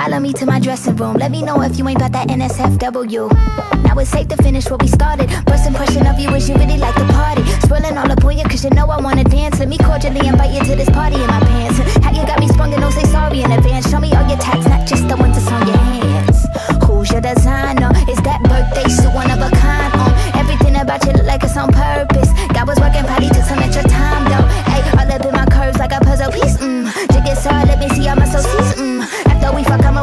Follow me to my dressing room. Let me know if you ain't about that NSFW. Now it's safe to finish what we started. First impression of you is you really like the party. Swirling all up on you cause you know I wanna dance. Let me cordially invite you to this party in my pants. How you got me sprung and don't say sorry in advance. Show me all your tats, not just the ones that's on your hands. Who's your designer? Is that birthday suit one of a kind on? Everything about you look like it's on purpose. God was working, probably took some extra time though. Hey, all up in my curves like a puzzle piece. Mmm, jig it, sorry, let me see all my so Mmm. Kama